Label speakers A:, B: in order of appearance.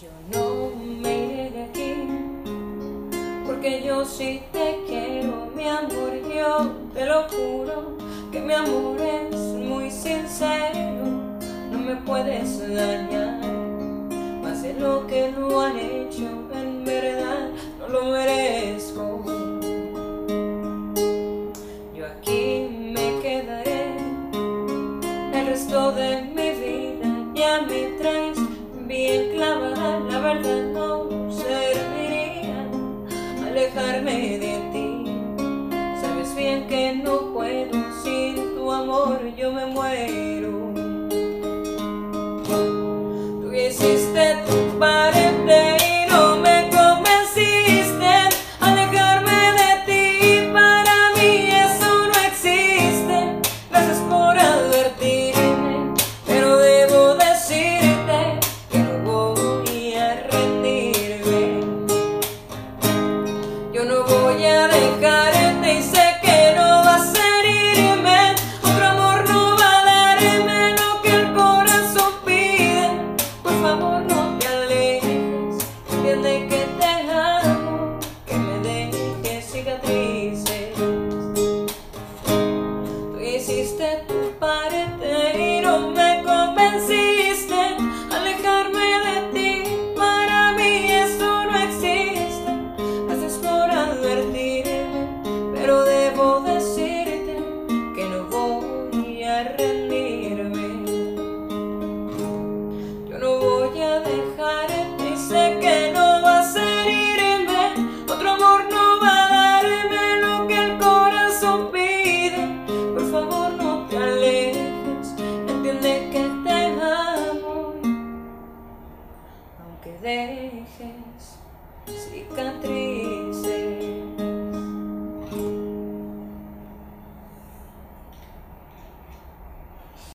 A: Yo no me iré de aquí, porque yo sí te quiero, mi amor, yo te lo juro, que mi amor es muy sincero, no me puedes dañar, más de lo que no han hecho, en verdad no lo merezco. Yo aquí me quedaré el resto de mi de ti. Sabes bien que no puedo, sin tu amor yo me muero. Voy a sé deixes cicatriz.